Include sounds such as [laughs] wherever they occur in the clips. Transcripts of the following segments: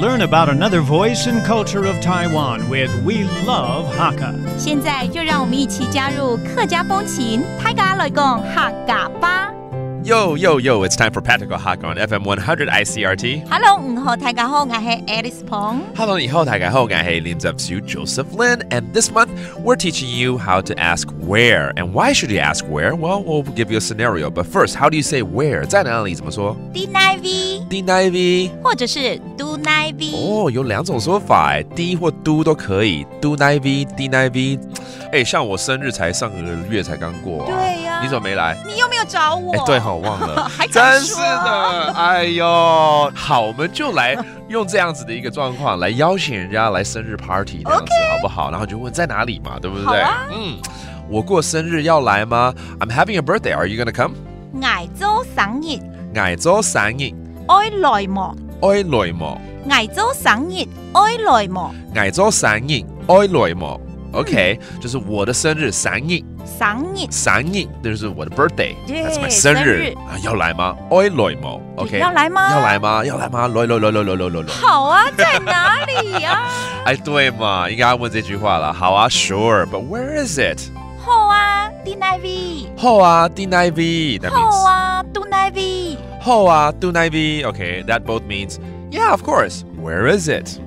learn about another voice and culture of Taiwan with We Love Hakka. 现在就让我们一起加入客家风情，大家来讲客家吧。 Yo, yo, yo, it's time for Practical Hack on FM 100 ICRT. Hello，午好，大家好，我系 Alice 彭。 Hello, 你好，大家好，我系林执事 Joseph Lin, and this month we're teaching you how to ask where. And why should you ask where? Well, we'll give you a scenario. But first, how do you say where? 在哪里怎么说 D n V， ？D I V 或者是 Do V。哦，有两种说法哎，D 或 do 都可以，do I V D I V。哎，像我生日才上个月才刚过、啊，对呀你怎么没来？你又没有找我？哎，对哈，我忘了 [laughs] 还，真是的，哎呦，好，我们就来用这样子的一个状况来邀请人家来生日 party 这样子好不好？然后就问在哪里嘛，对不对？啊嗯，我过生日要来吗？I'm having a birthday. Are you gonna come？捱咗生日，挨咗生日，愛來麼？愛來麼？捱咗生日，愛來麼？挨咗生日，愛來麼？OK，、就是我的生日，生日，生日生日，这就是我的 birthday。Yeah，That's my 生生日日啊，要来吗？愛來麼？OK，要來嗎要來嗎？要來嗎？來來來來來來來來。好啊，在哪里啊？[laughs] 哎，对嘛，应该要问这句话了。好啊，Sure，but where is it？好啊，D n V。后啊，D I V。好啊 ，Do n V。后啊，Do I V。OK，that both means yeah，of course。Where is it？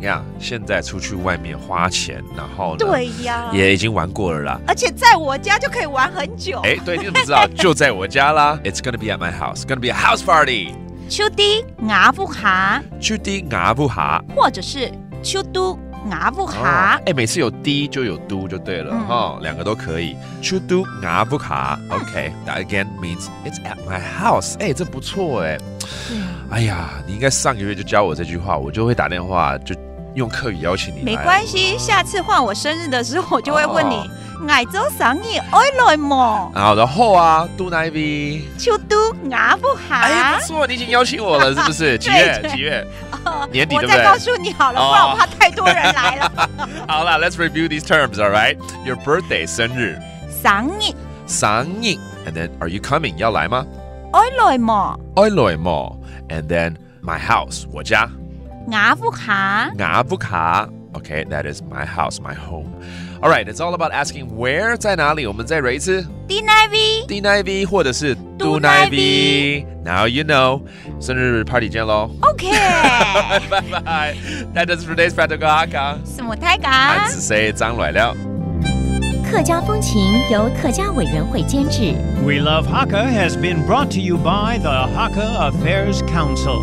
你看，现在出去外面花钱，然后呢，对呀，也已经玩过了啦。而且在我家就可以玩很久。哎，对，你怎么知道？就在我家啦。It's gonna [laughs] be at my house. Gonna be a house party. 秋啲牙不下，去滴牙不哈。或者是秋都 牙不哦下。哎，每次有滴就有嘟就对了嗯哈，两个都可以。出嘟牙不卡，OK，that again means it's at my house。哎，这不错哎。哎呀，你应该上个月就教我这句话，我就会打电话就用客语邀请你来。没关系，下次换我生日的时候，我就会问你哦，挨咗生日愛來麼？好的后啊，嘟奶 V。秋都牙不哎，下不。错，你已经邀请我了，是不是？几月？几月？哦年底我對不對再告诉你好了，哦不然我怕太多人来了。好啦 let's review these terms. All right, your birthday 生日，生日生日，and then are you coming 要來嗎？愛來麼？愛來麼？and then my house 我家。牙不卡。牙不卡。Okay, that is my house, my home. All right, it's all about asking where 在哪里。我们再来一次 D n V。 D I V 或者是 Do Do I I V. Now you know. 生日 party 见喽。 OK。 Bye bye. That does [laughs] it for today's practical Hakka. 什么太俺假？只say 张来了。客家风情由客家委员会监制。 We Love Hakka has been brought to you by the Hakka Affairs Council.